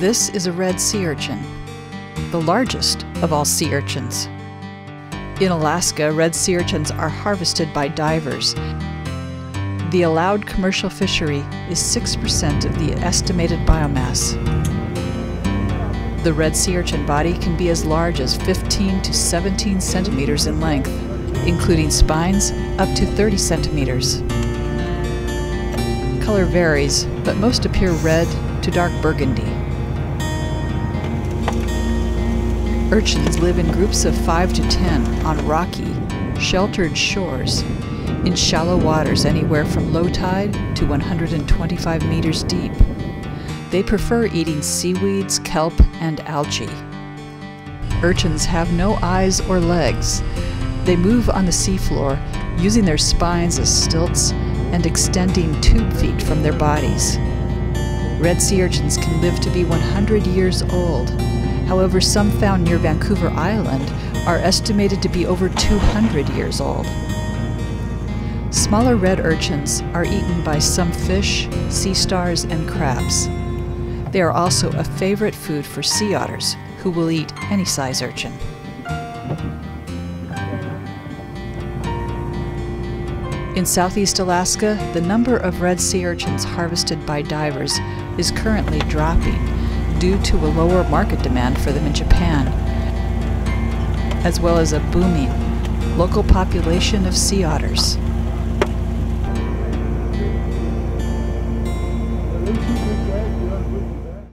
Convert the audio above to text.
This is a red sea urchin, the largest of all sea urchins. In Alaska, red sea urchins are harvested by divers. The allowed commercial fishery is 6% of the estimated biomass. The red sea urchin body can be as large as 15 to 17 centimeters in length, including spines up to 30 centimeters. Color varies, but most appear red to dark burgundy. Urchins live in groups of 5 to 10 on rocky, sheltered shores in shallow waters anywhere from low tide to 125 meters deep. They prefer eating seaweeds, kelp, and algae. Urchins have no eyes or legs. They move on the seafloor, using their spines as stilts and extending tube feet from their bodies. Red sea urchins can live to be 100 years old However, some found near Vancouver Island are estimated to be over 200 years old. Smaller red urchins are eaten by some fish, sea stars, and crabs. They are also a favorite food for sea otters, who will eat any size urchin. In southeast Alaska, the number of red sea urchins harvested by divers is currently dropping due to a lower market demand for them in Japan, as well as a booming local population of sea otters.